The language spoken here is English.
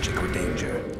magic or danger.